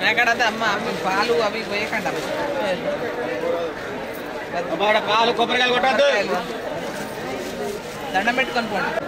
మేకడతే అమ్మ అవి పాలు అవి పోయకండి పాలు కొబ్బరికాయలు కొట్టద్దు. దండం పెట్టుకొని పోండి.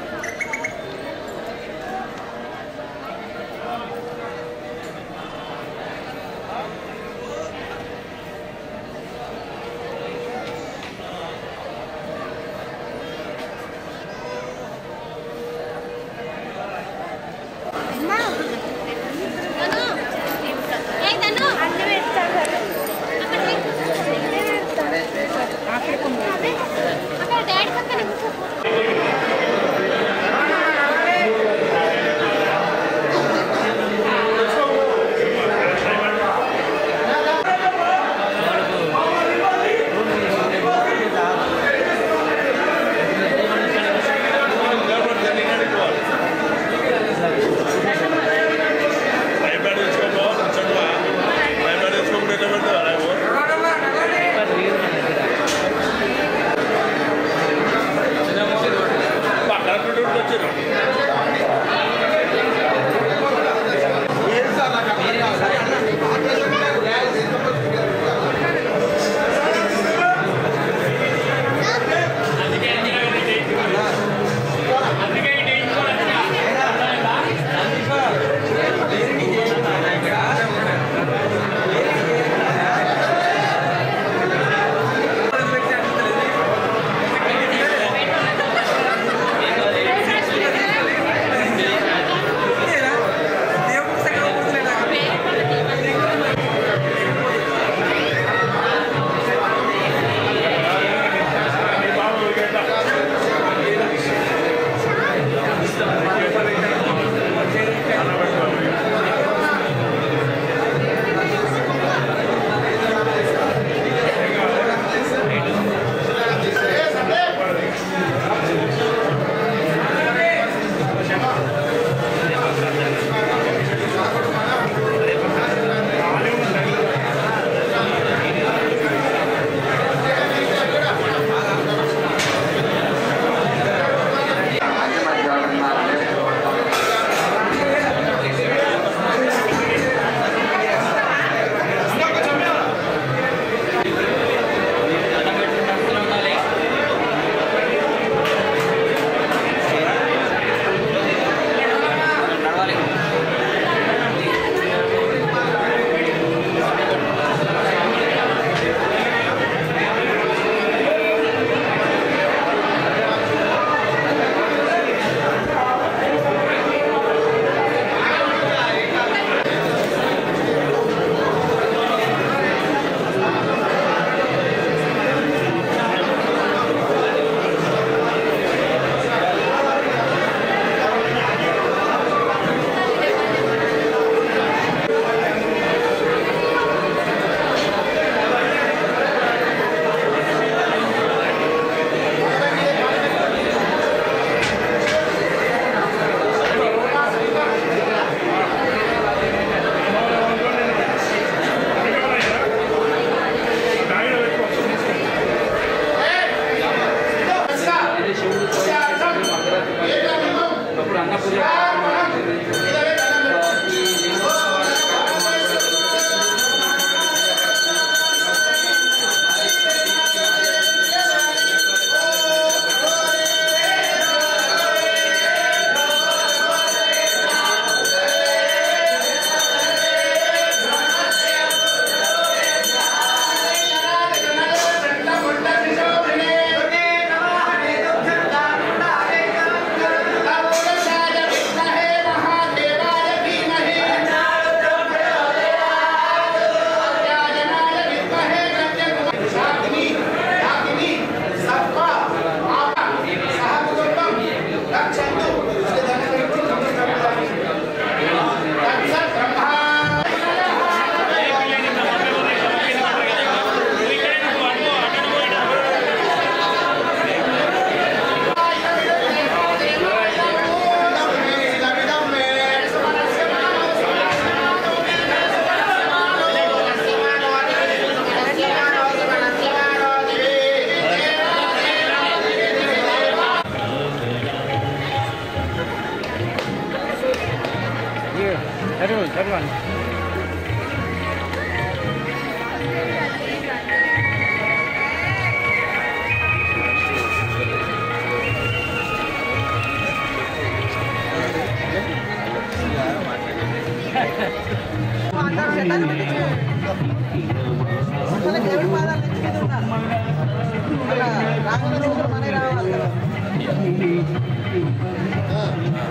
దేవుడి పాదాలు నుంచి మీద ఉన్నారు అలా మనే రావాలి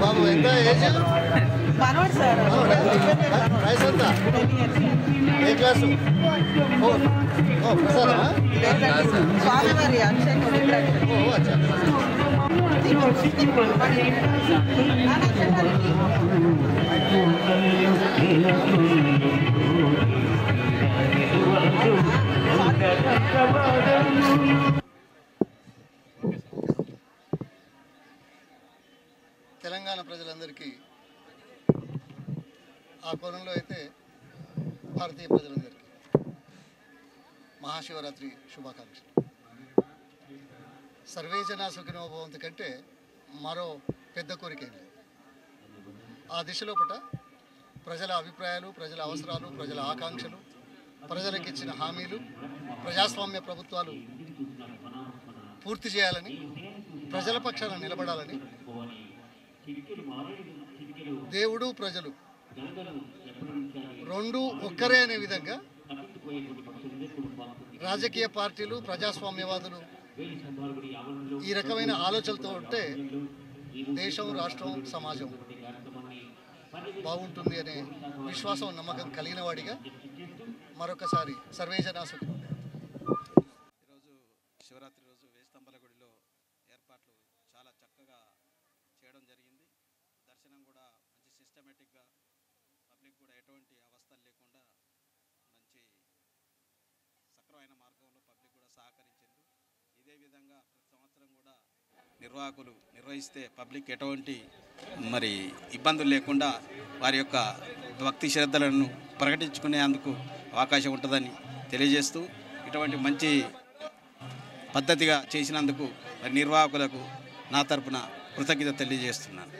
బాబు ఎంత ఏజ్ మనోడు సార్ వయసు ఎంత ఏ క్లాసు ఓ స్వామివారి అభిషేకం ఓ అచ్చా తెలంగాణ ప్రజలందరికీ ఆ కోణంలో అయితే భారతీయ ప్రజలందరికీ మహాశివరాత్రి శుభాకాంక్షలు. సర్వేజన జనా కంటే మరో పెద్ద కోరిక ఏం లేదు. ఆ దిశలోపట ప్రజల అభిప్రాయాలు ప్రజల అవసరాలు ప్రజల ఆకాంక్షలు ప్రజలకు ఇచ్చిన హామీలు ప్రజాస్వామ్య ప్రభుత్వాలు పూర్తి చేయాలని ప్రజల పక్షాన నిలబడాలని దేవుడు ప్రజలు రెండు ఒక్కరే అనే విధంగా రాజకీయ పార్టీలు ప్రజాస్వామ్యవాదులు ఈ రకమైన ఆలోచనలతో ఉంటే దేశం రాష్ట్రం సమాజం బాగుంటుంది అనే విశ్వాసం నమ్మకం కలిగిన వాడిగా మరొకసారి సర్వేజనాసుకు ఈరోజు శివరాత్రి రోజు వేస్తంబల గుడిలో ఏర్పాట్లు చాలా చక్కగా చేయడం జరిగింది. దర్శనం కూడా మంచి సిస్టమేటిక్గా పబ్లిక్ కూడా ఎటువంటి అవస్థలు లేకుండా మంచి సక్రమైన మార్గంలో పబ్లిక్ కూడా సహకరించింది. ఇదే విధంగా ప్రతి సంవత్సరం కూడా నిర్వాహకులు నిర్వహిస్తే పబ్లిక్ ఎటువంటి మరి ఇబ్బందులు లేకుండా వారి యొక్క భక్తి శ్రద్ధలను ప్రకటించుకునేందుకు అవకాశం ఉంటుందని తెలియజేస్తూ ఇటువంటి మంచి పద్ధతిగా చేసినందుకు మరి నిర్వాహకులకు నా తరపున కృతజ్ఞత తెలియజేస్తున్నాను.